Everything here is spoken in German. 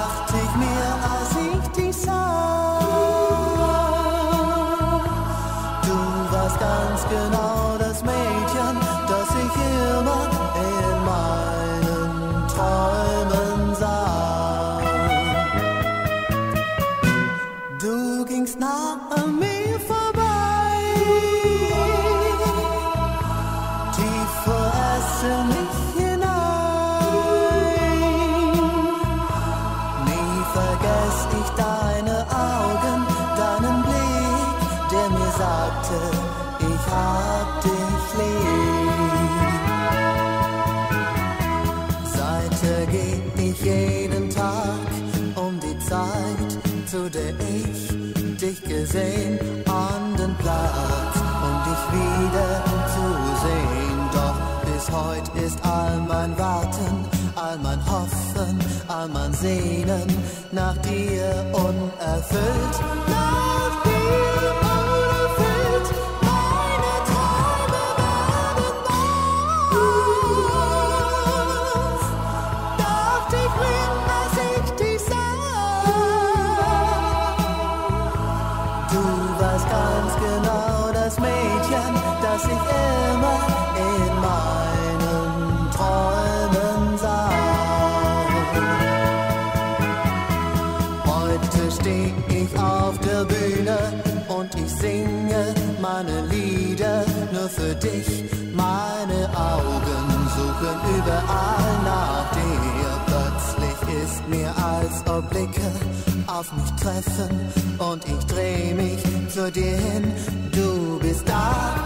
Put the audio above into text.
dachte ich mir, als ich dich sah. Du warst ganz genau das Mädchen, das ich immer in meinen Träumen sah. Du gingst nah an mir vorbei, tief veressene sagte, ich hab dich lieb. Seither geh ich jeden Tag um die Zeit, zu der ich dich gesehen an den Platz, um dich wieder zu sehen. Doch bis heute ist all mein Warten, all mein Hoffen, all mein Sehnen nach dir unerfüllt. Steh ich auf der Bühne und ich singe meine Lieder nur für dich. Meine Augen suchen überall nach dir. Plötzlich ist mir, als ob Blicke auf mich treffen und ich dreh mich zu dir hin. Du bist da